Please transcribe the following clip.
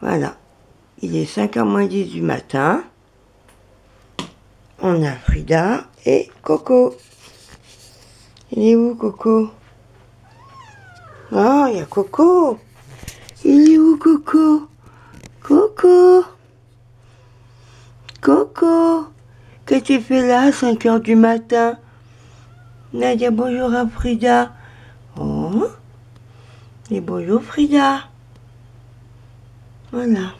Voilà. Il est 5h moins 10 du matin. On a Frida et Coco. Il est où Coco? Ah, il y a Coco. Il est où Coco? Coco Coco Qu'est-ce que tu fais là à 5 h du matin? Nadia, bonjour à Frida. Oh Et bonjour Frida. Voilà.